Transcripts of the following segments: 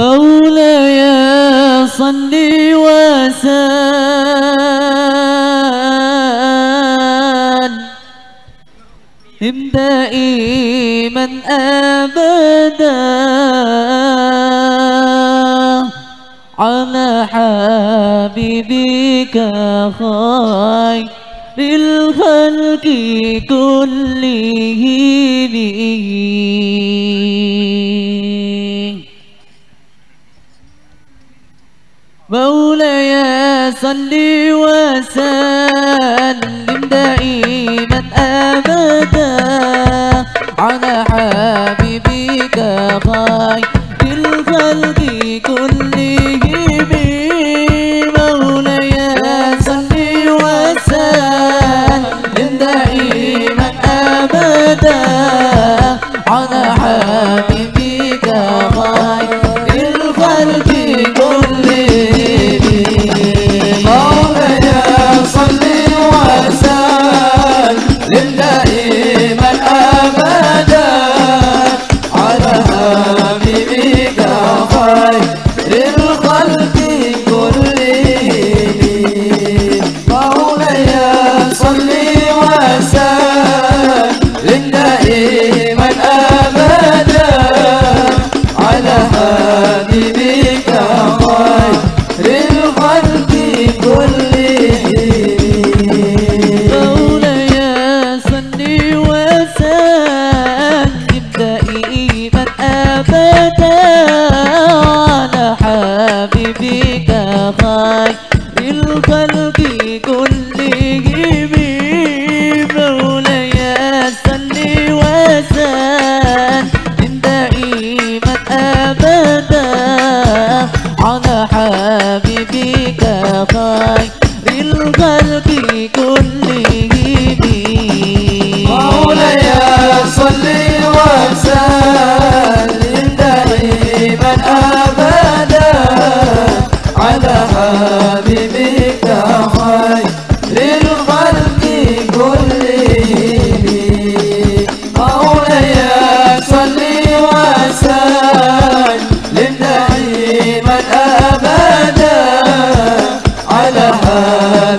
مولاي صلي وسلم. دائما أبدا على حبيبك خير الخلق كلهم. صلي وسلم دائما أبدا على حبيبك خير الخلق كلهم. مولاي وسلم دائما أبدا. Yeah.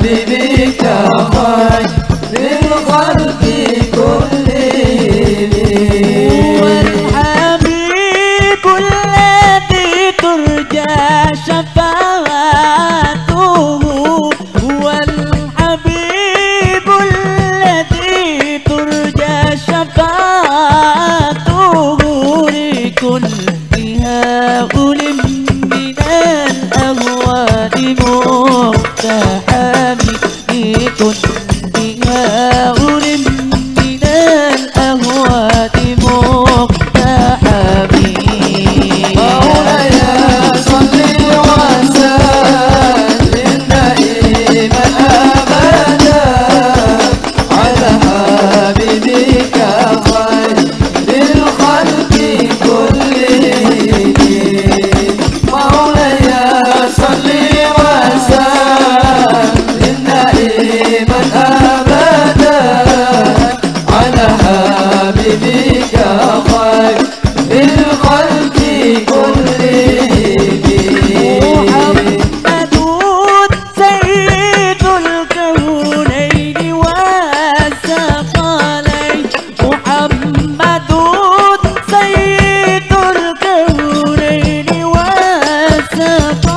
حبيبي كفاك من كله هو الحبيب الذي ترجى شفاعته. هو الحبيب الذي ترجى شفاعته. لكل هؤلاء من الأهوال مرتاحا kun ರ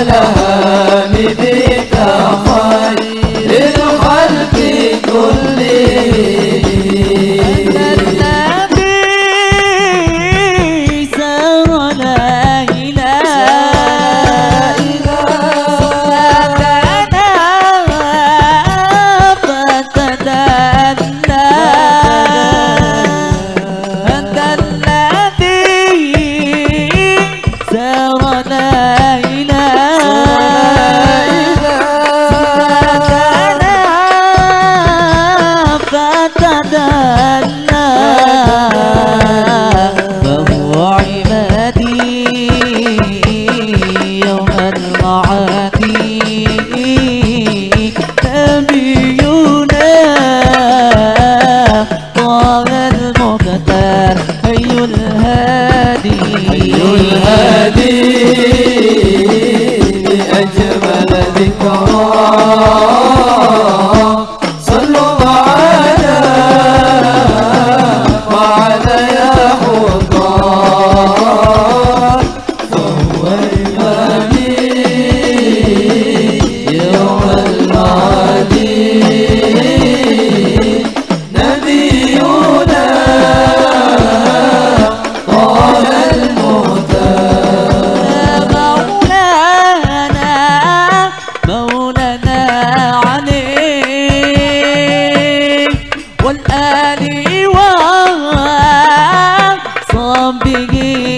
على هامدي tem Rabbi